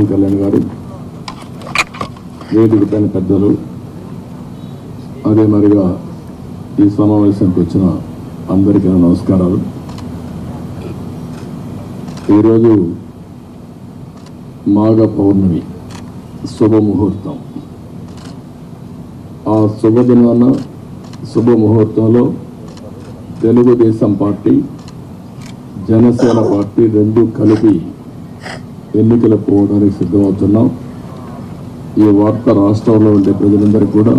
పవన్ కళ్యాణ్ గారు వేదిక పైన పెద్దలు అదే మరిగా ఈ సమావేశానికి వచ్చిన అందరికీ నమస్కారాలు. ఈరోజు మాఘ పౌర్ణమి శుభముహూర్తం. ఆ శుభదినాన శుభముహూర్తంలో తెలుగుదేశం పార్టీ జనసేన పార్టీ రెండు కలిపి ఎన్నికలకు పోవడానికి సిద్ధమవుతున్నాం. ఈ వార్త రాష్ట్రంలో ఉండే ప్రజలందరికీ కూడా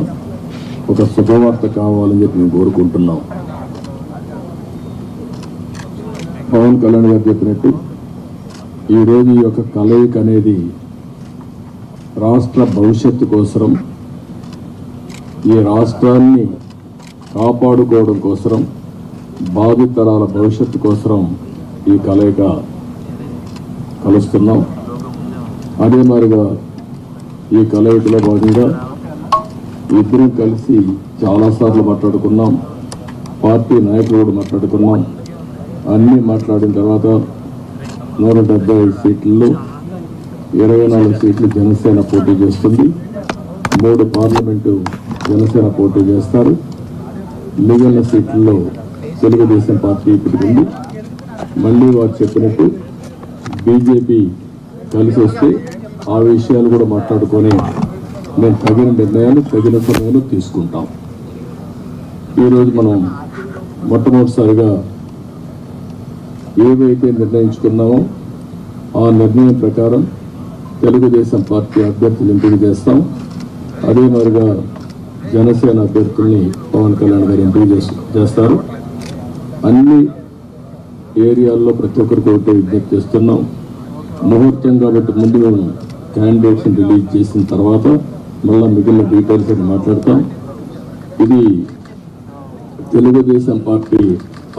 ఒక శుభవార్త కావాలని చెప్పి మేము కోరుకుంటున్నాం. పవన్ కళ్యాణ్ గారు చెప్పినట్టు ఈరోజు ఈ యొక్క కలయిక అనేది రాష్ట్ర భవిష్యత్తు కోసరం ఈ రాష్ట్రాన్ని కాపాడుకోవడం కోసరం బాధితరాల భవిష్యత్తు కోసరం ఈ కలయిక కలుస్తున్నాం. అదే మాదిరిగా ఈ కలయికలో భాగంగా ఇద్దరం కలిసి చాలాసార్లు మాట్లాడుకున్నాం. పార్టీ నాయకులు కూడా మాట్లాడుకున్నాం. అన్నీ మాట్లాడిన తర్వాత నూట డెబ్బై ఐదు సీట్లలో ఇరవై నాలుగు సీట్లు జనసేన పోటీ చేస్తుంది. మూడు పార్లమెంటు జనసేన పోటీ చేస్తారు. మిగిలిన సీట్లలో తెలుగుదేశం పార్టీ ఇప్పటికి ఉంది మళ్ళీ వారు చెప్పినట్టు బీజేపీ కలిసి వస్తే ఆ విషయాలు కూడా మాట్లాడుకొని మేము తగిన నిర్ణయాలు తగిన సమయంలో తీసుకుంటాం. ఈరోజు మనం మొట్టమొదటిసారిగా ఏవైతే నిర్ణయించుకున్నామో ఆ నిర్ణయం ప్రకారం తెలుగుదేశం పార్టీ అభ్యర్థులు ఎంపిక చేస్తాం. అదే మాదిరిగా జనసేన అభ్యర్థుల్ని పవన్ కళ్యాణ్ గారు ఎంపిక చేస్తారు. అన్ని ఏరియాల్లో ప్రతి ఒక్కరికి ఒకటి విజ్ఞప్తి చేస్తున్నాం. ముహూర్తం కాబట్టి ముందు మేము క్యాండిడేట్స్ రిలీజ్ చేసిన తర్వాత మళ్ళీ మిగిలిన డీటెయిల్స్ అని మాట్లాడతాం. ఇది తెలుగుదేశం పార్టీ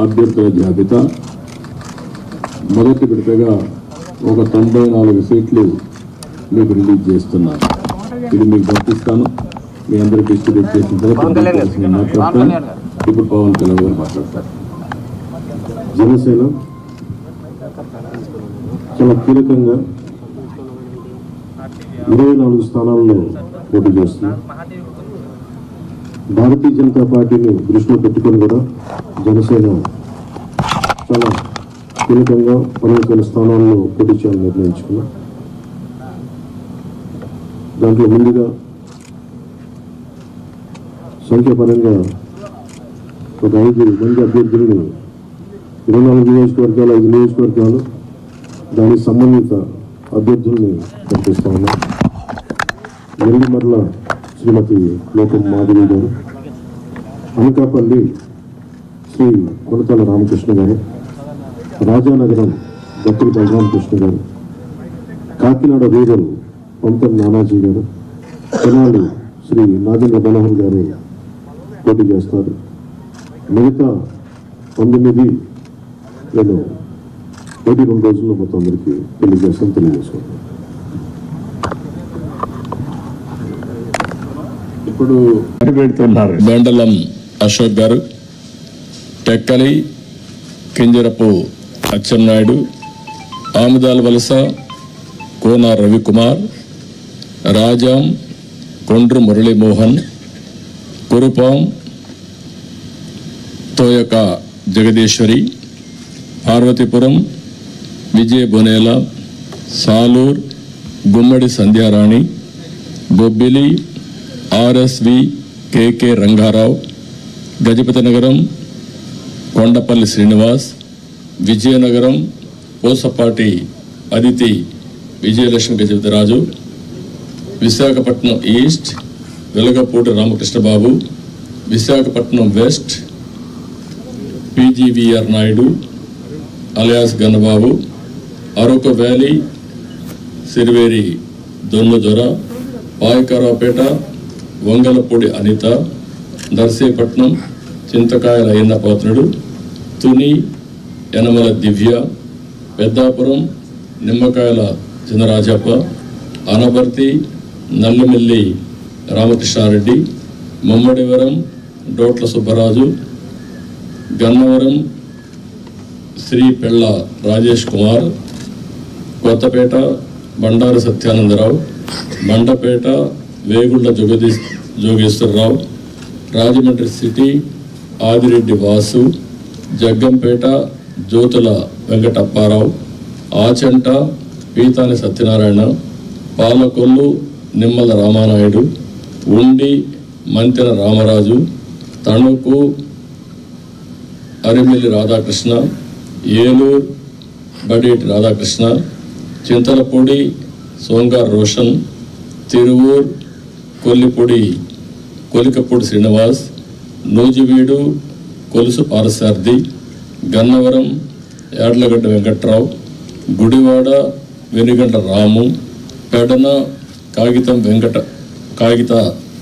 అభ్యర్థుల జాబితా. మొదటి విడతగా ఒక తొంభై నాలుగు సీట్లు మీకు రిలీజ్ చేస్తున్నాను ఇది మీకు పంపిస్తాను. మీ అందరికి డిస్ట్రిబ్యూట్ చేసిన తర్వాత మాట్లాడతాను. ఇప్పుడు పవన్ కళ్యాణ్ గారు మాట్లాడతారు. జనసేన చాలా కీలకంగా ఇరవై నాలుగు స్థానాల్లో పోటీ చేస్తుంది. భారతీయ జనతా పార్టీని దృష్టిలో పెట్టుకొని కూడా జనసేన చాలా కీలకంగా పన్నెండు స్థానాల్లో పోటీ చేయాలని నిర్ణయించుకున్నాం. దాంట్లో ముందుగా సంఖ్యాపరంగా ఒక ఐదు మంది అభ్యర్థులను ఇరవై నాలుగు నియోజకవర్గాలు ఐదు నియోజకవర్గాలు దానికి సంబంధిత అభ్యర్థుల్ని ప్రకటిస్తా ఉన్నాం. నెల్లిమర్ల శ్రీమతి లోకం మాధవి గారు అనకాపల్లి శ్రీ కొనతల రామకృష్ణ గారు రాజానగరం దత్తుల బలరామకృష్ణ గారు కాకినాడ రూరల్ పంతం నానాజీ గారు తెనాలి శ్రీ నాగేంద్ర మనోహర్ గారు పోటీ చేస్తారు. మిగతా పంతొమ్మిది నేను ఒకటి రెండు రోజుల్లో మొత్తం అందరికీ తెలియజేస్తాను తెలియజేసుకుంటాను ఇప్పుడు పెడుతున్నారు. బెండలం Ashok garu Tekkali Kinjarapu Atchannaidu Amadalavalasa Kona Ravikumar Rajam Kondru Muralimohan Kurupam Toyaka Jagadeeswari Parvathipuram Vijaya Bonela Salur Gummadi Sandhyarani Bobbili RSV KK Rangarao Gajapathinagaram Kondapalli Srinivas Vizianagaram Posapati Aditi Vijayalakshmi Gajapathiraju Visakhapatnam east Velagapudi Ramakrishnababu Visakhapatnam west PGVR Naidu alias Gannababu Araku valley Siriveri Donnadora Payakaraopeta Vangalapudi Anitha Narsipatnam Chintakayala Ayyannapatrudu Tuni Yanamala Divya Peddapuram Nimmakayala Chinarajappa Anaparthi Nallamilli Ramakrishna Reddy Mummidivaram డోట్ల Subbaraju Gannavaram Sri Pella Rajesh Kumar Kothapeta Bandaru Satyanandarao Mandapeta Vegulla Jagadish Jogeswararao Rajahmundry city Adireddy Vasu Jaggampeta Jyothula Venkatapparao Achanta Pithani Satyanarayana Palakollu Nimmala Ramanaidu Undi Mantena Ramaraju Tanuku Arimilli Radhakrishna Eluru Badeti Radhakrishna Chintalapudi సోంగార్ Roshan Tiruvur కొల్లిపూడి Kolikapudi Srinivas Nuzvid Kolusu పారసార్థి Gannavaram యాడ్లగడ్డ Venkatrao Gudivada వెనుగంట రాము పెడన కాగితం వెంకట కాగిత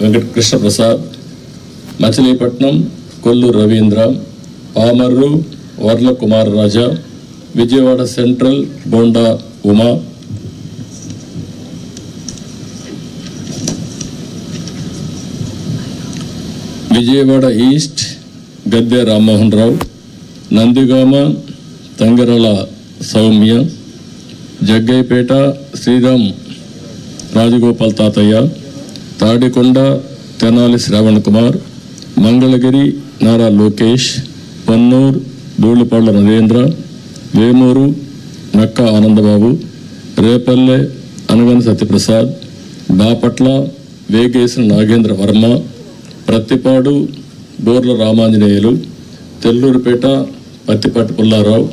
Venkata Krishnaprasad Machilipatnam Kollu Ravindra Pamarru Varla Kumar Raja Vijayawada central Bonda Uma. Vijayawada east Gadde Rammohan Rao Nandigama తంగరల Sowmya Jaggayyapeta Sriram Rajagopal Tatayya Tadikonda Tenali Shravan Kumar Mangalagiri Nara Lokesh పన్నూర్ Dhulipala Narendra Vemuru నక్క ఆనందబాబు రేపల్లె అనగన సత్యప్రసాద్ బాపట్ల వేగేసిన నాగేంద్ర వర్మ ప్రత్తిపాడు బోర్ల Ramanjaneyulu తెల్లూరుపేట Pattipattu Pullarao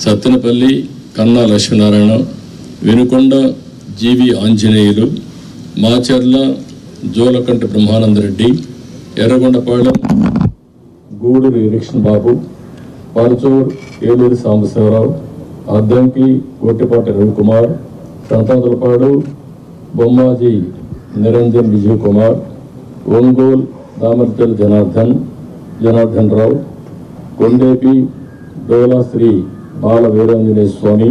Sattenapalli Kanna Lakshminarayana Vinukonda GV Anjaneyulu Macherla Julakanti Brahmanandareddy Yerragondapalem Guduri election Babu Parchur Eluri Sambasivarao Addanki Gottipati Ravikumar Santhadulapadu Bommaji Niranjan Vijay Kumar Ongole Damarjal Janardhan Janardhan Rao Kondapi Dola Sri Bala Veeranjaneya Swamy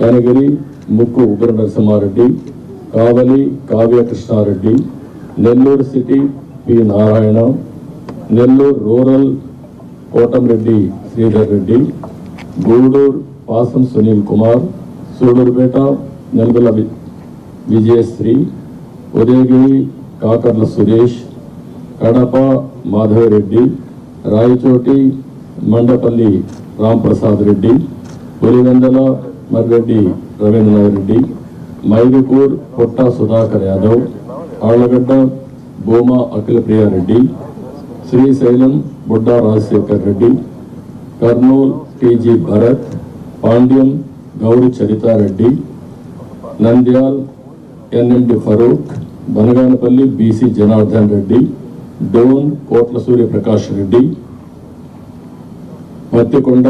Kanigiri Mukku Ugra Narasimhareddy Kavali Kavya Krishnareddy Nellore city P Narayana Nellore rural Kotamreddy Sridhar Reddy Gudur Pasam Sunil Kumar Sullurpeta నెల్గొల వి- విజయశ్రీ ఉదయగిరి కాకర్ల సురేష్ కడప మాధవరెడ్డి రాయచోటి మండపల్లి రాంప్రసాద్ రెడ్డి పులివెందల మర్రెడ్డి రవీంద్రనాథ్ రెడ్డి మైదుకూర్ పుట్ట Sudhakar Yadav Allagadda Bhuma Akhilapriyareddy Srisailam Budda Rajasekhar Reddy Kurnool TG Bharath Panyam Gowri Charitareddy Nandyal NMD Farooq Banaganapalli BC Janardhan Reddy Dhone Kotla Suryaprakash Reddy Mattikonda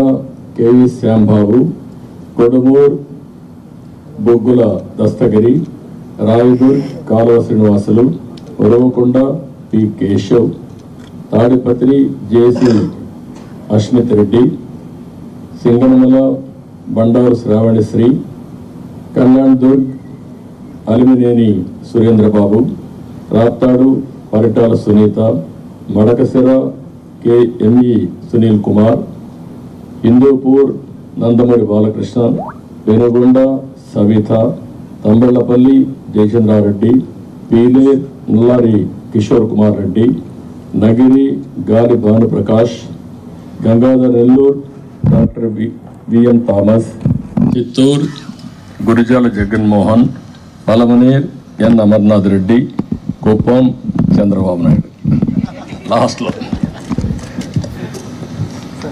KV Shyambabu Kodumur Bogula Dastagiri Rayadurg Kaluva Srinivasulu Uravakonda P Keshav Tadipatri JC Ashmit Reddy Singanamala Bandaru Sravanisri Kalyandurg Alimineni Surendrababu Raptadu Paritala Sunitha Madakasira K ME Sunil Kumar Hindupur Nandamuri Balakrishna Penukonda Savitha Thamballapalli Jayachandrareddy Peele Nallari Kishore Kumar Reddy Nagari Gali Bhanuprakash Gangadhar Nellore doctor V VN Thomas Chittoor Gurajala Jaganmohan Palamaner N Amarnath Reddy Kuppam Chandrababu Naidu. లాస్ట్లో.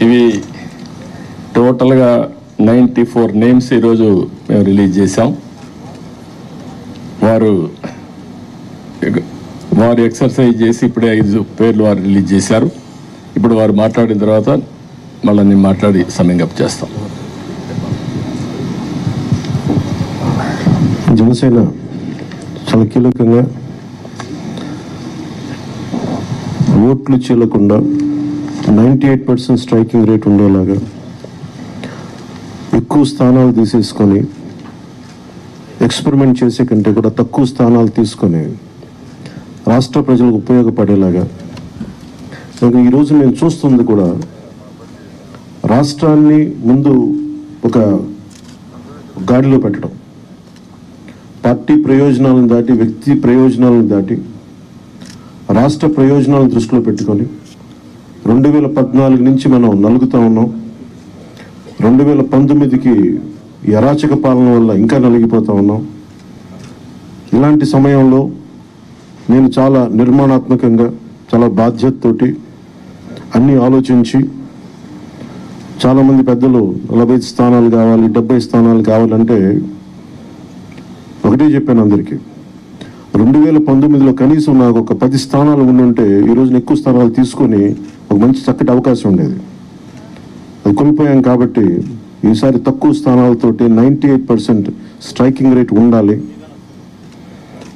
ఇవి టోటల్గా ninety four names ఈరోజు మేము release చేశాం. వారు వారు exercise చేసి ఇప్పుడే ఐదు పేర్లు వారు రిలీజ్ చేశారు. ఇప్పుడు వారు మాట్లాడిన తర్వాత మళ్ళీ నేను మాట్లాడి సమ్మింగ్ చేస్తాం. జనసేన చాలా కీలకంగా ఓట్లు చీలకుండా ninety eight percent striking rate ఉండేలాగా ఎక్కువ స్థానాలు తీసేసుకొని ఎక్స్పెరిమెంట్ చేసే కంటే కూడా తక్కువ స్థానాలు తీసుకొని రాష్ట్ర ప్రజలకు ఉపయోగపడేలాగా ఇంకా ఈరోజు నేను చూస్తుంది కూడా రాష్ట్రాన్ని ముందు ఒక గాడిలో పెట్టడం. పార్టీ ప్రయోజనాలను దాటి వ్యక్తి ప్రయోజనాలను దాటి రాష్ట్ర ప్రయోజనాలను దృష్టిలో పెట్టుకొని రెండు వేల పద్నాలుగు నుంచి మనం నలుగుతా ఉన్నాం. రెండు వేల పంతొమ్మిదికి ఈ అరాచక పాలన వల్ల ఇంకా నలిగిపోతూ ఉన్నాం. ఇలాంటి సమయంలో నేను చాలా నిర్మాణాత్మకంగా చాలా బాధ్యతతోటి అన్నీ ఆలోచించి చాలామంది పెద్దలు నలభై ఐదు స్థానాలు కావాలి డెబ్బై స్థానాలు కావాలంటే ఒకటే చెప్పాను అందరికీ. రెండు వేల పంతొమ్మిదిలో కనీసం నాకు ఒక పది స్థానాలు ఉండుంటే ఈ రోజున ఎక్కువ స్థానాలు తీసుకొని ఒక మంచి చక్కటి అవకాశం ఉండేది. అది కోల్పోయాం కాబట్టి ఈసారి తక్కువ స్థానాలతోటి ninety eight percent striking rate ఉండాలి.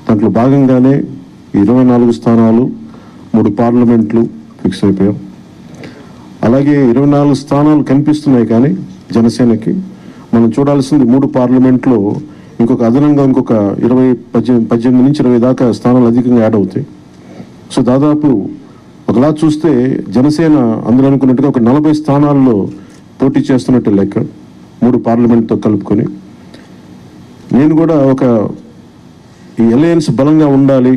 దాంట్లో భాగంగానే ఇరవై నాలుగు స్థానాలు మూడు పార్లమెంట్లు ఫిక్స్ అయిపోయాం. అలాగే ఇరవై నాలుగు స్థానాలు కనిపిస్తున్నాయి కానీ జనసేనకి. మనం చూడాల్సింది మూడు పార్లమెంట్లో ఇంకొక అదనంగా ఇంకొక ఇరవై పద్దెనిమిది పద్దెనిమిది నుంచి ఇరవై దాకా స్థానాలు అధికంగా యాడ్ అవుతాయి. సో దాదాపు ఒకలా చూస్తే జనసేన అందరూ అనుకున్నట్టుగా ఒక నలభై స్థానాల్లో పోటీ చేస్తున్నట్టు లెక్క మూడు పార్లమెంట్తో కలుపుకొని. నేను కూడా ఒక ఈ అలయన్స్ బలంగా ఉండాలి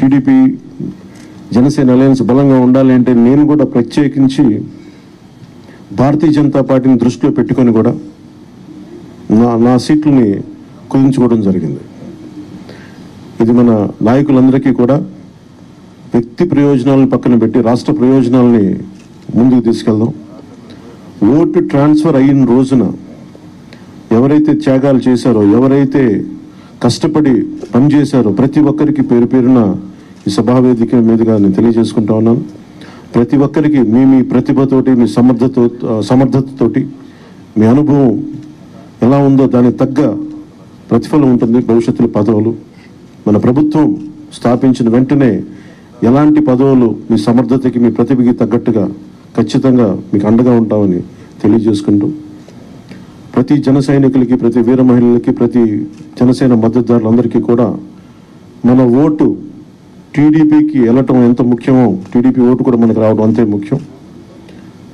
టీడీపీ జనసేన అలయన్స్ బలంగా ఉండాలి అంటే నేను కూడా ప్రత్యేకించి భారతీయ జనతా పార్టీని దృష్టిలో పెట్టుకొని కూడా నా నా సీట్లని కుదించుకోవడం జరిగింది. ఇది మన నాయకులందరికీ కూడా వ్యక్తి ప్రయోజనాలను పక్కన పెట్టి రాష్ట్ర ప్రయోజనాలని ముందుకు తీసుకెళ్దాం. ఓటు ట్రాన్స్ఫర్ అయిన రోజున ఎవరైతే త్యాగాలు చేశారో ఎవరైతే కష్టపడి పనిచేశారో ప్రతి ఒక్కరికి పేరు పేరున ఈ సభావేదిక మీదుగా నేను తెలియజేసుకుంటా ఉన్నాను. ప్రతి ఒక్కరికి మీ మీ ప్రతిభతోటి మీ సమర్థతో సమర్థతతోటి మీ అనుభవం ఎలా ఉందో దానికి తగ్గ ప్రతిఫలం ఉంటుంది భవిష్యత్తులో పదవులు. మన ప్రభుత్వం స్థాపించిన వెంటనే ఎలాంటి పదవులు మీ సమర్థతకి మీ ప్రతిభకి తగ్గట్టుగా ఖచ్చితంగా మీకు అండగా ఉంటామని తెలియజేసుకుంటూ ప్రతి జన సైనికులకి ప్రతి వీర మహిళలకి ప్రతి జనసేన మద్దతుదారులందరికీ కూడా మన ఓటు టీడీపీకి వెళ్ళటం ఎంత ముఖ్యమో టీడీపీ ఓటు కూడా మనకు రావడం అంతే ముఖ్యం.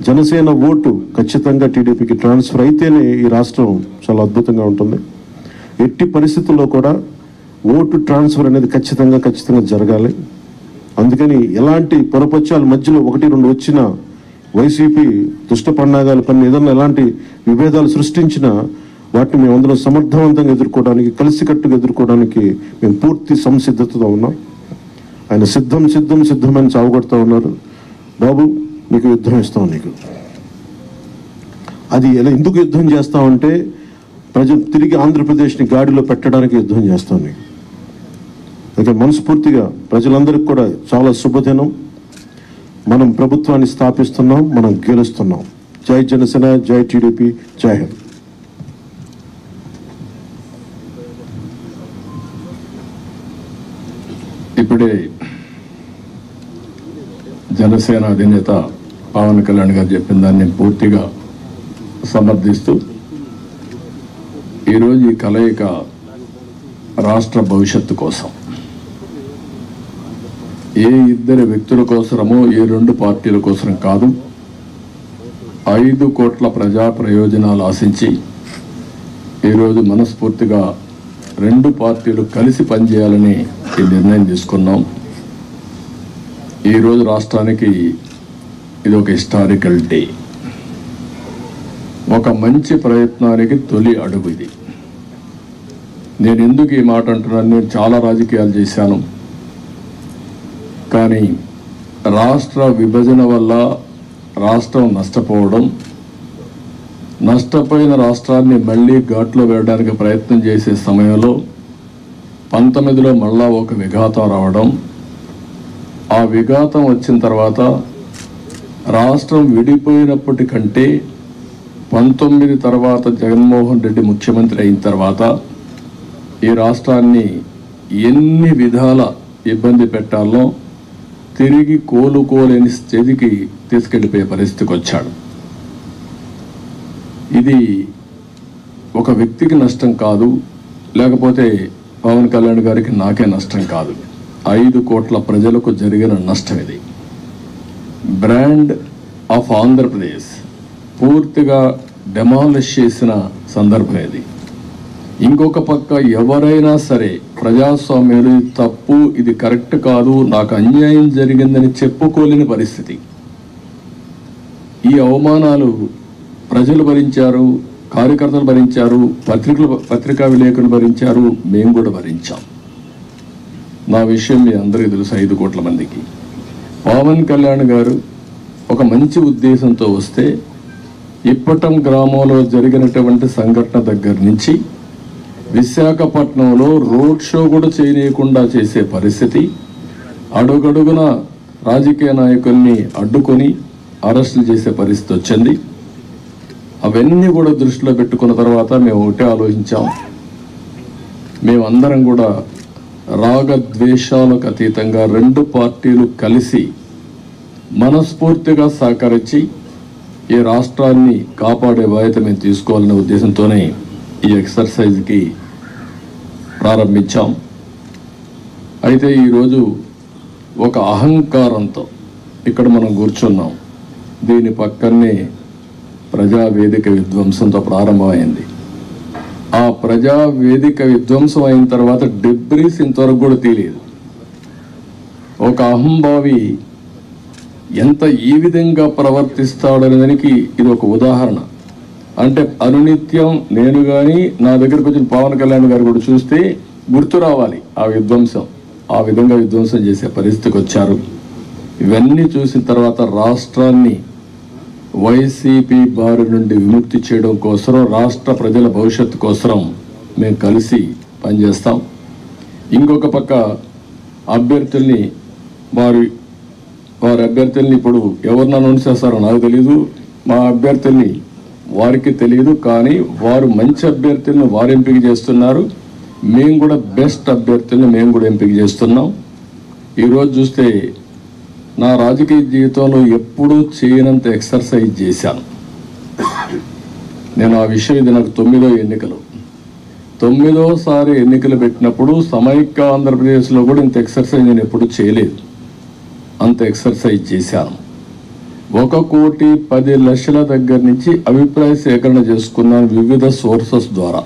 జనసేన ఓటు ఖచ్చితంగా టీడీపీకి ట్రాన్స్ఫర్ అయితేనే ఈ రాష్ట్రం చాలా అద్భుతంగా ఉంటుంది. ఎట్టి పరిస్థితుల్లో కూడా ఓటు ట్రాన్స్ఫర్ అనేది ఖచ్చితంగా ఖచ్చితంగా జరగాలి. అందుకని ఎలాంటి పొరపక్షాల మధ్యలో ఒకటి రెండు వచ్చిన వైసీపీ దుష్ట పన్నాగాలు పని ఏదన్నా ఎలాంటి విభేదాలు సృష్టించినా వాటిని మేము అందులో సమర్థవంతంగా ఎదుర్కోవడానికి కలిసికట్టుగా ఎదుర్కోవడానికి మేము పూర్తి సంసిద్ధతతో ఉన్నాం. ఆయన సిద్ధం సిద్ధం సిద్ధమని చావుగొడుతూ ఉన్నారు. బాబు నీకు యుద్ధం ఇస్తాం నీకు. అది ఎలా ఎందుకు యుద్ధం చేస్తామంటే ప్రజలు తిరిగి ఆంధ్రప్రదేశ్ని గాడిలో పెట్టడానికి యుద్ధం చేస్తాం నీకు. అయితే మనస్ఫూర్తిగా ప్రజలందరికీ కూడా చాలా శుభదినం. మనం ప్రభుత్వాన్ని స్థాపిస్తున్నాం మనం గెలుస్తున్నాం. జై జనసేన జై టీడీపీ జై హింద్ ఇప్పుడే జనసేన అధినేత పవన్ కళ్యాణ్ గారు చెప్పిన దాన్ని పూర్తిగా సమర్థిస్తూ ఈరోజు ఈ కలయిక రాష్ట్ర భవిష్యత్తు కోసం. ఏ ఇద్దరు వ్యక్తుల కోసమో ఏ రెండు పార్టీల కోసం కాదు ఐదు కోట్ల ప్రజా ప్రయోజనాలు ఆశించి ఈరోజు మనస్ఫూర్తిగా రెండు పార్టీలు కలిసి పనిచేయాలని ఈ నిర్ణయం తీసుకున్నాం. ఈరోజు రాష్ట్రానికి ఇది ఒక హిస్టారికల్ డే. ఒక మంచి ప్రయత్నానికి తొలి అడుగు ఇది. నేను ఎందుకు ఈ మాట అంటున్నాను? నేను చాలా రాజకీయాలు చేశాను. కానీ రాష్ట్ర విభజన వల్ల రాష్ట్రం నష్టపోవడం నష్టపోయిన రాష్ట్రాన్ని మళ్ళీ ఘాట్లో వేయడానికి ప్రయత్నం చేసే సమయంలో పంతొమ్మిదిలో మళ్ళా ఒక విఘాతం రావడం ఆ విఘాతం వచ్చిన తర్వాత రాష్ట్రం విడిపోయినప్పటికంటే పంతొమ్మిది తర్వాత జగన్మోహన్ రెడ్డి ముఖ్యమంత్రి అయిన తర్వాత ఈ రాష్ట్రాన్ని ఎన్ని విధాల ఇబ్బంది పెట్టాలో తిరిగి కోలుకోలేని స్థితికి తీసుకెళ్ళిపోయే పరిస్థితికి వచ్చాడు. ఇది ఒక వ్యక్తికి నష్టం కాదు లేకపోతే పవన్ కళ్యాణ్ గారికి నాకే నష్టం కాదు. ఐదు కోట్ల ప్రజలకు జరిగిన నష్టం ఇది బ్రాండ్ ఆఫ్ ఆంధ్రప్రదేశ్ పూర్తిగా డెమాలిష్ చేసిన సందర్భం ఇది. ఇంకొక పక్క ఎవరైనా సరే ప్రజాస్వామ్యం తప్పు ఇది కరెక్ట్ కాదు నాకు అన్యాయం జరిగిందని చెప్పుకోలేని పరిస్థితి. ఈ అవమానాలు ప్రజలు భరించారు కార్యకర్తలు భరించారు పత్రికలు పత్రికా విలేకరులు భరించారు మేము కూడా భరించాం. నా విషయం మీ అందరికీ తెలుసు ఐదు కోట్ల మందికి. పవన్ కళ్యాణ్ గారు ఒక మంచి ఉద్దేశంతో వస్తే ఇప్పటం గ్రామంలో జరిగినటువంటి సంఘటన దగ్గర నుంచి విశాఖపట్నంలో రోడ్ షో కూడా చేయనీయకుండా చేసే పరిస్థితి అడుగడుగున రాజకీయ నాయకుల్ని అడ్డుకొని అరెస్టులు చేసే పరిస్థితి వచ్చింది. అవన్నీ కూడా దృష్టిలో పెట్టుకున్న తర్వాత మేము ఒకటే ఆలోచించాం. మేమందరం కూడా రాగద్వేషాలకు అతీతంగా రెండు పార్టీలు కలిసి మనస్ఫూర్తిగా సహకరించి ఈ రాష్ట్రాన్ని కాపాడే బాధ్యత మేము తీసుకోవాలనే ఉద్దేశంతోనే ఈ ఎక్సర్సైజ్కి ప్రారంభించాం. అయితే ఈరోజు ఒక అహంకారంతో ఇక్కడ మనం కూర్చున్నాం. దీని పక్కనే ప్రజావేదిక విధ్వంసంతో ప్రారంభమైంది. ఆ ప్రజా వేదిక విధ్వంసం అయిన తర్వాత డెబ్రీస్ ఇంతవరకు కూడా తెలియదు ఒక అహంభావి ఎంత ఈ విధంగా ప్రవర్తిస్తాడనే దానికి ఇది ఒక ఉదాహరణ. అంటే అనునిత్యం నేను కానీ నా దగ్గరకు వచ్చిన పవన్ కళ్యాణ్ గారు కూడా చూస్తే గుర్తు రావాలి ఆ విధ్వంసం. ఆ విధంగా విధ్వంసం చేసే పరిస్థితికి వచ్చారు. ఇవన్నీ చూసిన తర్వాత రాష్ట్రాన్ని వైసీపీ బారి నుండి విముక్తి చేయడం కోసం రాష్ట్ర ప్రజల భవిష్యత్తు కోసం మేము కలిసి పనిచేస్తాం. ఇంకొక పక్క అభ్యర్థుల్ని వారి వారి అభ్యర్థుల్ని ఇప్పుడు ఎవరిని అనౌన్స్ చేస్తారో నాకు తెలియదు మా అభ్యర్థుల్ని వారికి తెలియదు కానీ వారు మంచి అభ్యర్థులను వారు ఎంపిక చేస్తున్నారు. మేము కూడా బెస్ట్ అభ్యర్థుల్ని మేము కూడా ఎంపిక చేస్తున్నాం. ఈరోజు చూస్తే నా రాజకీయ జీవితంలో ఎప్పుడూ చేయనంత ఎక్సర్సైజ్ చేశాను. నేను ఆ విషయం ఇది నాకు తొమ్మిదో ఎన్నికలు. తొమ్మిదోసారి ఎన్నికలు పెట్టినప్పుడు సమైక్య ఆంధ్రప్రదేశ్లో కూడా ఇంత ఎక్సర్సైజ్ నేను ఎప్పుడు చేయలేదు. అంత ఎక్సర్సైజ్ చేశాను. ఒక కోటి పది లక్షల దగ్గర నుంచి అభిప్రాయ సేకరణ చేసుకున్నాను వివిధ సోర్సెస్ ద్వారా.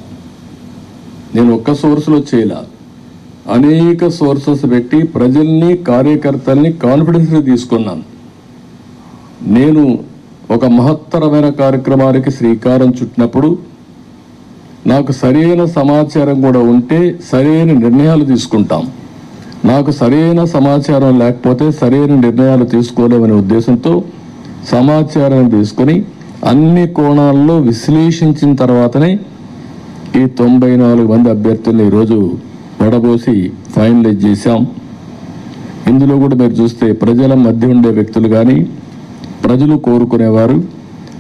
నేను ఒక్క సోర్స్లో చేయలేదు అనేక సోర్సెస్ పెట్టి ప్రజల్ని కార్యకర్తల్ని కాన్ఫిడెన్స్ తీసుకున్నాను. నేను ఒక మహత్తరమైన కార్యక్రమానికి శ్రీకారం చుట్టినప్పుడు నాకు సరైన సమాచారం కూడా ఉంటే సరైన నిర్ణయాలు తీసుకుంటాం. నాకు సరైన సమాచారం లేకపోతే సరైన నిర్ణయాలు తీసుకోలేమనే ఉద్దేశంతో సమాచారం తీసుకొని అన్ని కోణాల్లో విశ్లేషించిన తర్వాతనే ఈ తొంభై నాలుగు మంది అభ్యర్థుల్ని ఈరోజు వడబోసి ఫైనలైజ్ చేశాం. ఇందులో కూడా మీరు చూస్తే ప్రజల మధ్య ఉండే వ్యక్తులు కానీ ప్రజలు కోరుకునేవారు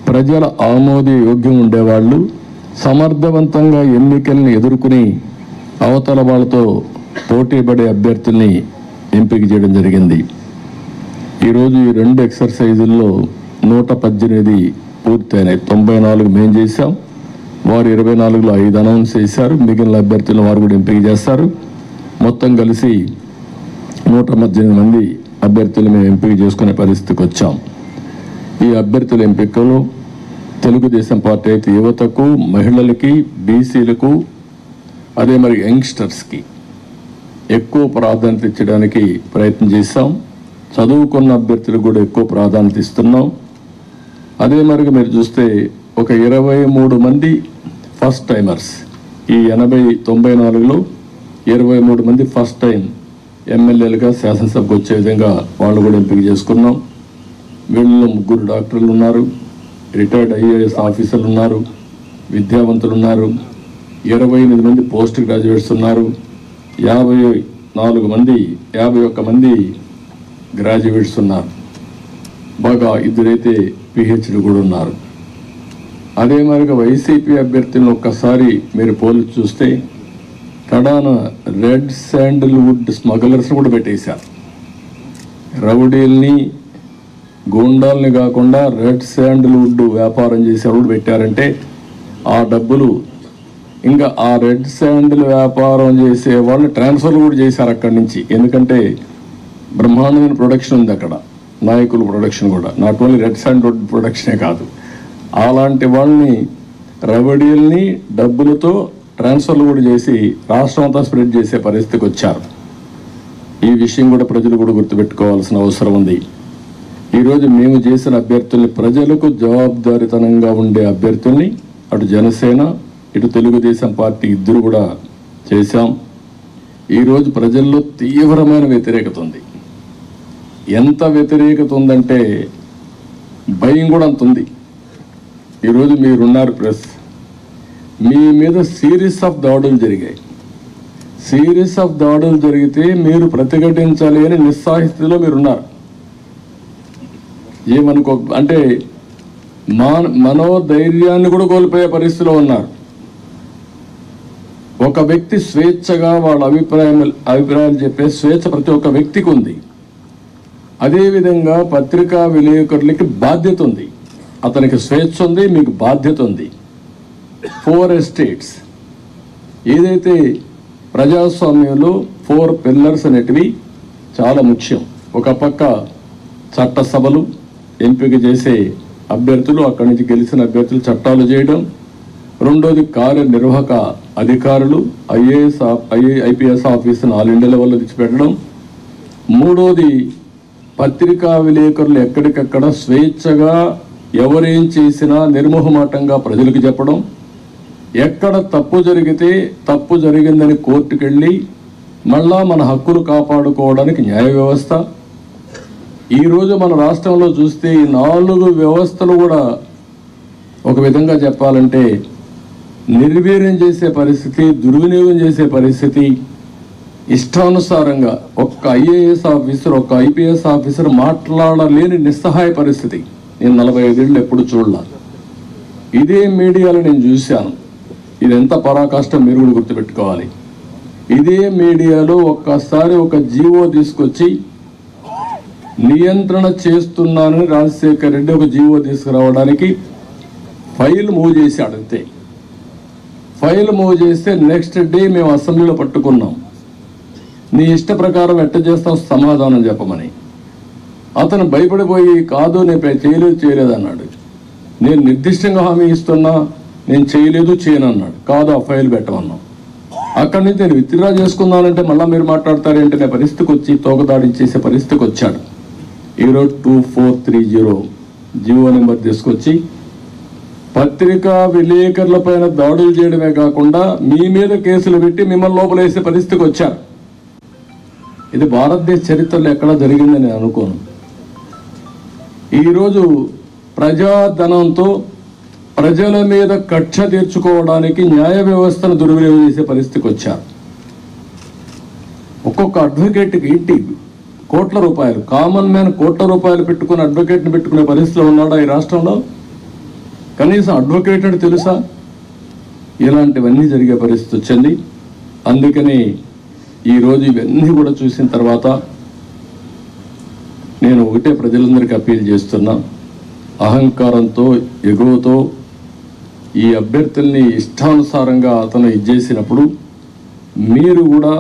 ప్రజల ఆమోదయోగ్యం ఉండేవాళ్ళు సమర్థవంతంగా ఎన్నికల్ని ఎదుర్కొని అవతల వాళ్ళతో పోటీపడే అభ్యర్థుల్ని ఎంపిక చేయడం జరిగింది. ఈరోజు ఈ రెండు ఎక్సర్సైజుల్లో నూట పద్దెనిమిది పూర్తయినాయి. తొంభై నాలుగు మేము చేశాం. వారు ఇరవై నాలుగులో ఐదు అనౌన్స్ చేశారు. మిగిలిన అభ్యర్థులను వారు కూడా ఎంపిక చేస్తారు. మొత్తం కలిసి నూట పద్దెనిమిది మంది అభ్యర్థులు మేము ఎంపిక చేసుకునే పరిస్థితికి వచ్చాం. ఈ అభ్యర్థుల ఎంపికలో తెలుగుదేశం పార్టీ అయితే యువతకు మహిళలకి బీసీలకు అదే మరి యంగ్స్టర్స్కి ఎక్కువ ప్రాధాన్యత ఇచ్చడానికి ప్రయత్నం చేస్తాం చదువుకున్న అభ్యర్థులకు కూడా ఎక్కువ ప్రాధాన్యత ఇస్తున్నాం. అదే మరి మీరు చూస్తే ఒక ఇరవై మూడు మంది ఫస్ట్ టైమర్స్ ఈ ఎనభై తొంభై నాలుగులో ఇరవై మూడు మంది ఫస్ట్ టైం ఎమ్మెల్యేలుగా శాసనసభకు వచ్చే విధంగా వాళ్ళు కూడా ఎంపిక చేసుకున్నాం. వీళ్ళలో ముగ్గురు డాక్టర్లు ఉన్నారు. రిటైర్డ్ ఐఏఎస్ ఆఫీసర్లు ఉన్నారు. విద్యావంతులు ఉన్నారు. ఇరవై ఎనిమిది మంది పోస్ట్ గ్రాడ్యుయేట్స్ ఉన్నారు. యాభై నాలుగు మంది యాభై ఒక్క మంది గ్రాడ్యుయేట్స్ ఉన్నారు. బాగా ఇద్దరైతే పిహెచ్డి కూడా ఉన్నారు. అదే మరిగా వైసీపీ అభ్యర్థులను ఒక్కసారి మీరు పోల్చి చూస్తే కడాన రెడ్ శాండిల్వుడ్ స్మగ్లర్స్ కూడా పెట్టేశారు. రౌడీల్ని గూండాల్ని కాకుండా రెడ్ శాండిల్వుడ్ వ్యాపారం చేసేవారు కూడా పెట్టారంటే ఆ డబ్బులు ఇంకా ఆ రెడ్ శాండిల్ వ్యాపారం చేసే వాళ్ళు ట్రాన్స్ఫర్ కూడా చేశారు అక్కడి నుంచి. ఎందుకంటే బ్రహ్మాండమైన ప్రొడక్షన్ ఉంది అక్కడ. నాయకుల ప్రొడక్షన్ కూడా. నాట్ ఓన్లీ రెడ్ శాండిల్వుడ్ ప్రొడక్షనే కాదు. అలాంటి వాళ్ళని రవడీల్ని డబ్బులతో ట్రాన్స్ఫర్లు కూడా చేసి రాష్ట్రం అంతా స్ప్రెడ్ చేసే పరిస్థితికి వచ్చారు. ఈ విషయం కూడా ప్రజలు కూడా గుర్తుపెట్టుకోవాల్సిన అవసరం ఉంది. ఈరోజు మేము చేసిన అభ్యర్థుల్ని ప్రజలకు జవాబుదారితనంగా ఉండే అభ్యర్థుల్ని అటు జనసేన ఇటు తెలుగుదేశం పార్టీ ఇద్దరు కూడా చేశాం. ఈరోజు ప్రజల్లో తీవ్రమైన వ్యతిరేకత ఉంది. ఎంత వ్యతిరేకత ఉందంటే భయం కూడా అంత ఉంది. ఈరోజు మీరున్నారు ప్రెస్. మీ మీద సిరీస్ ఆఫ్ దాడులు జరిగాయి. సిరీస్ ఆఫ్ దాడులు జరిగితే మీరు ప్రతిఘటించాలి అని నిస్సాహితిలో మీరున్నారు. ఏమనుకో అంటే మా మనోధైర్యాన్ని కూడా కోల్పోయే పరిస్థితిలో ఉన్నారు. ఒక వ్యక్తి స్వేచ్ఛగా వాళ్ళ అభిప్రాయం అభిప్రాయాలు చెప్పే స్వేచ్ఛ ప్రతి ఒక్క వ్యక్తికి ఉంది. అదేవిధంగా పత్రికా విలేకరులకి బాధ్యత ఉంది. అతనికి స్వేచ్ఛ ఉంది మీకు బాధ్యత ఉంది. ఫోర్ ఎస్టేట్స్ ఏదైతే ప్రజాస్వామ్యంలో ఫోర్ పిల్లర్స్ అనేటివి చాలా ముఖ్యం. ఒక పక్క చట్టసభలు ఎంపిక చేసే అభ్యర్థులు అక్కడి నుంచి గెలిచిన అభ్యర్థులు చట్టాలు చేయడం. రెండోది కార్యనిర్వాహక అధికారులు ఐఏఎస్ ఐఏ ఐపీఎస్ ఆఫీసును ఆల్ ఇండియా లెవెల్లో తెచ్చిపెట్టడం మూడోది పత్రికా విలేకరులు ఎక్కడికక్కడ స్వేచ్ఛగా ఎవరేం చేసినా నిర్మోహమాటంగా ప్రజలకు చెప్పడం ఎక్కడ తప్పు జరిగితే తప్పు జరిగిందని కోర్టుకెళ్ళి మళ్ళా మన హక్కులు కాపాడుకోవడానికి న్యాయ వ్యవస్థ. ఈరోజు మన రాష్ట్రంలో చూస్తే ఈ నాలుగు వ్యవస్థలు కూడా ఒక విధంగా చెప్పాలంటే నిర్వీర్యం చేసే పరిస్థితి దుర్వినియోగం చేసే పరిస్థితి. ఇష్టానుసారంగా ఒక్క ఐఏఎస్ ఆఫీసర్ ఒక్క ఐపీఎస్ ఆఫీసర్ మాట్లాడలేని నిస్సహాయ పరిస్థితి. నేను నలభై ఐదేళ్ళు ఎప్పుడు చూడలా. ఇదే మీడియాలో నేను చూశాను. ఇది ఎంత పరాకాష్టం మీరు కూడా గుర్తుపెట్టుకోవాలి. ఇదే మీడియాలో ఒక్కసారి ఒక జీవో తీసుకొచ్చి నియంత్రణ చేస్తున్నానని రాజశేఖర్ రెడ్డి ఒక జీవో తీసుకురావడానికి ఫైల్ మూవ్ చేసి అడిగితే ఫైల్ మూవ్ చేస్తే నెక్స్ట్ డే మేము అసెంబ్లీలో పట్టుకున్నాం. నీ ఇష్ట ప్రకారం ఎట్ట చేస్తాం సమాధానం చెప్పమని. అతను భయపడిపోయి కాదు నేను చేయలేదు చేయలేదు అన్నాడు. నేను నిర్దిష్టంగా హామీ ఇస్తున్నా నేను చేయలేదు చేయను అన్నాడు. కాదు ఆ ఫైల్ పెట్టమన్నాం అక్కడి నుంచి నేను విత్డ్రా చేసుకున్నానంటే మళ్ళీ మీరు మాట్లాడతారేంటి అనే పరిస్థితికి వచ్చి తోకదాడి చేసే పరిస్థితికి వచ్చాడు. ఈరోజు two four three zero GO number తీసుకొచ్చి పత్రికా విలేకరుల పైన దాడులు చేయడమే కాకుండా మీ మీద కేసులు పెట్టి మిమ్మల్ని లోపలేసే పరిస్థితికి వచ్చారు. ఇది భారతదేశ చరిత్రలో ఎక్కడా జరిగిందని నేను అనుకోను. ఈరోజు ప్రజాధనంతో ప్రజల మీద కక్ష తీర్చుకోవడానికి న్యాయ వ్యవస్థను దుర్వినియోగం చేసే పరిస్థితికి వచ్చారు. ఒక్కొక్క అడ్వకేట్కి ఇంటి కోట్ల రూపాయలు కామన్ మ్యాన్ కోట్ల రూపాయలు పెట్టుకుని అడ్వకేట్ని పెట్టుకునే పరిస్థితిలో ఉన్నాడా ఈ రాష్ట్రంలో? కనీసం అడ్వకేట్ అని తెలుసా? ఇలాంటివన్నీ జరిగే పరిస్థితి వచ్చింది. అందుకని ఈరోజు ఇవన్నీ కూడా చూసిన తర్వాత నేను ఒకటే ప్రజలందరికీ అప్పీల్ చేస్తున్నా అహంకారంతో ఎగువతో ఈ అభ్యర్థుల్ని ఇష్టానుసారంగా అతను ఇచ్చేసినప్పుడు మీరు కూడా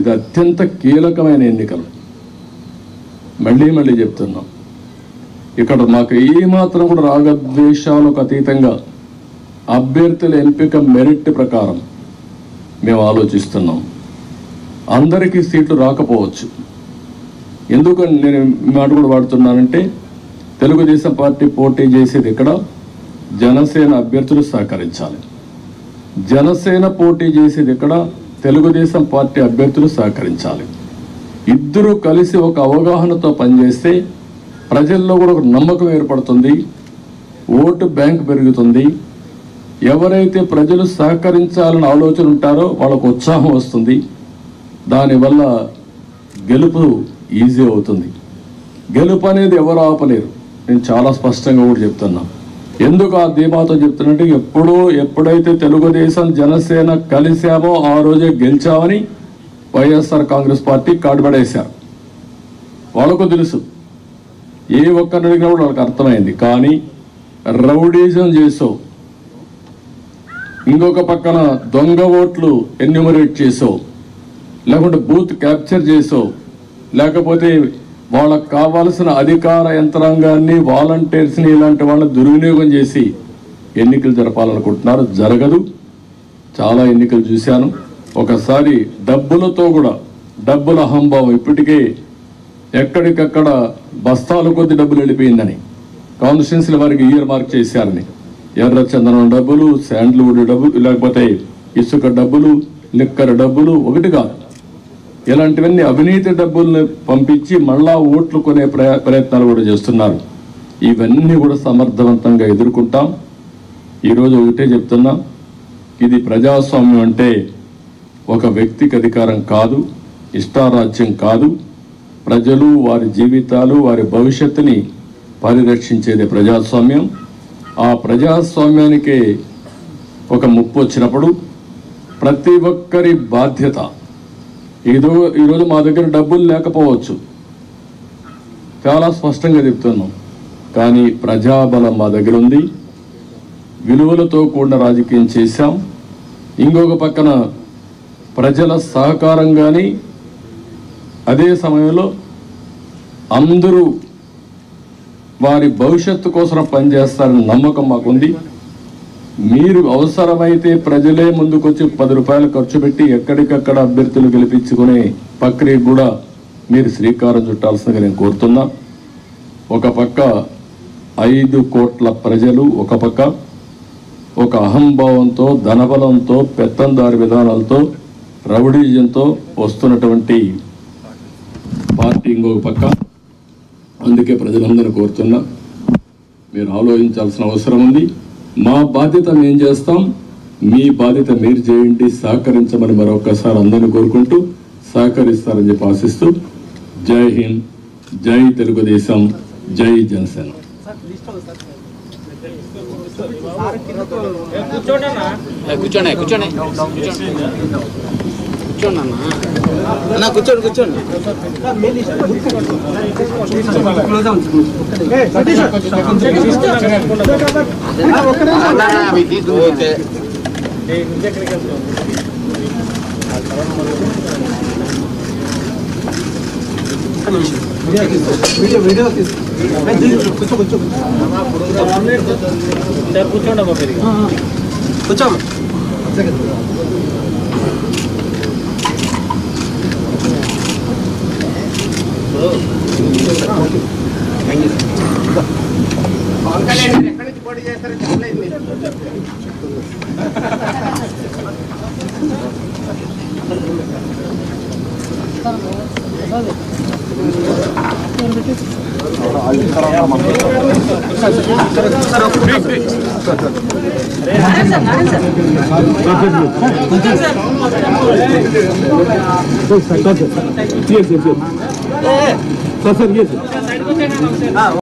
ఇది అత్యంత కీలకమైన ఎన్నికలు. మళ్ళీ మళ్ళీ చెప్తున్నాం ఇక్కడ మాకు ఏమాత్రం కూడా రాగద్వేషాలకు అతీతంగా అభ్యర్థుల ఎంపిక మెరిట్ ప్రకారం మేము ఆలోచిస్తున్నాం. అందరికీ సీట్లు రాకపోవచ్చు. ఎందుకని నేను మాట కూడా వాడుతున్నానంటే తెలుగుదేశం పార్టీ పోటీ చేసేది ఇక్కడ జనసేన అభ్యర్థులు సహకరించాలి. జనసేన పోటీ చేసేది ఇక్కడ తెలుగుదేశం పార్టీ అభ్యర్థులు సహకరించాలి. ఇద్దరూ కలిసి ఒక అవగాహనతో పనిచేస్తే ప్రజల్లో కూడా ఒక నమ్మకం ఏర్పడుతుంది ఓటు బ్యాంక్ పెరుగుతుంది. ఎవరైతే ప్రజలు సహకరించాలని ఆలోచన ఉంటారో వాళ్ళకు ఉత్సాహం వస్తుంది. దానివల్ల గెలుపు ఈజీ అవుతుంది. గెలుపు అనేది ఎవరు ఆపలేరు. నేను చాలా స్పష్టంగా కూడా చెప్తున్నా. ఎందుకు ఆ ధీమాతో చెప్తున్నట్టు ఎప్పుడో ఎప్పుడైతే తెలుగుదేశం జనసేన కలిశామో ఆ రోజే గెలిచామని వైఎస్ఆర్ కాంగ్రెస్ పార్టీ కాడుపడేశారు వాళ్ళకు తెలుసు. ఏ ఒక్కరిని అడిగినా కూడా వాళ్ళకి అర్థమైంది. కానీ రౌడీజం చేసో ఇంకొక పక్కన దొంగ ఓట్లు ఎన్యూమరేట్ చేసో లేకుంటే బూత్ క్యాప్చర్ చేసో లేకపోతే వాళ్ళకు కావాల్సిన అధికార యంత్రాంగాన్ని వాలంటీర్స్ని ఇలాంటి వాళ్ళని దుర్వినియోగం చేసి ఎన్నికలు జరపాలనుకుంటున్నారు. జరగదు. చాలా ఎన్నికలు చూశాను. ఒకసారి డబ్బులతో కూడా డబ్బుల అహంభావం ఇప్పటికే ఎక్కడికక్కడ బస్తాల కొద్ది డబ్బులు వెళ్ళిపోయిందని కాన్స్టిట్యున్సీల వారికి ఇయర్ మార్క్ చేశారని. ఎర్ర చందనం డబ్బులు శాండ్ల్వుడ్ డబ్బులు లేకపోతే ఇసుక డబ్బులు లిక్కర్ డబ్బులు ఒకటి కాదు. ఇలాంటివన్నీ అవినీతి డబ్బుల్ని పంపించి మళ్ళా ఓట్లు కొనే ప్రయత్నాలు కూడా చేస్తున్నారు. ఇవన్నీ కూడా సమర్థవంతంగా ఎదుర్కొంటాం. ఈరోజు ఒకటే చెప్తున్నా ఇది ప్రజాస్వామ్యం అంటే ఒక వ్యక్తికి అధికారం కాదు ఇష్టారాజ్యం కాదు. ప్రజలు వారి జీవితాలు వారి భవిష్యత్తుని పరిరక్షించేది ప్రజాస్వామ్యం. ఆ ప్రజాస్వామ్యానికి ఒక ముప్పు వచ్చినప్పుడు ప్రతి ఒక్కరి బాధ్యత ఏదో ఈరోజు మా దగ్గర డబ్బులు లేకపోవచ్చు. చాలా స్పష్టంగా చెప్తున్నాం. కానీ ప్రజాబలం మా దగ్గర ఉంది. విలువలతో కూడిన రాజకీయం చేశాం. ఇంకొక పక్కన ప్రజల సహకారం కానీ అదే సమయంలో అందరూ వారి భవిష్యత్తు కోసం పనిచేస్తారని నమ్మకం మాకుంది. మీరు అవసరమైతే ప్రజలే ముందుకొచ్చి పది రూపాయలు ఖర్చు పెట్టి ఎక్కడికక్కడ అభ్యర్థులు గెలిపించుకునే ప్రక్రియ కూడా మీరు శ్రీకారం చుట్టాల్సిందిగా నేను కోరుతున్నా. ఒక పక్క ఐదు కోట్ల ప్రజలు ఒక పక్క ఒక అహంభావంతో ధనబలంతో పెత్తందారి విధానాలతో రౌడీజంతో వస్తున్నటువంటి పార్టీ ఇంకొక పక్క. అందుకే ప్రజలందరూ కోరుతున్నా. మీరు ఆలోచించాల్సిన అవసరం ఉంది. మా బాధ్యత మేము చేస్తాం. మీ బాధ్యత మీరు చేయండి. సహకరించమని మరొకసారి అందరిని కోరుకుంటూ సహకరిస్తారని చెప్పి ఆశిస్తూ జై హింద్ జై తెలుగుదేశం జై జనసేన. ఏ, కూర్చోండి. కూర్చోండి. కూర్చోండి అన్న అన్న కూర్చోండి. కూర్చోండి అన్న, అవి తీసుకుని ఓకే. Sir sir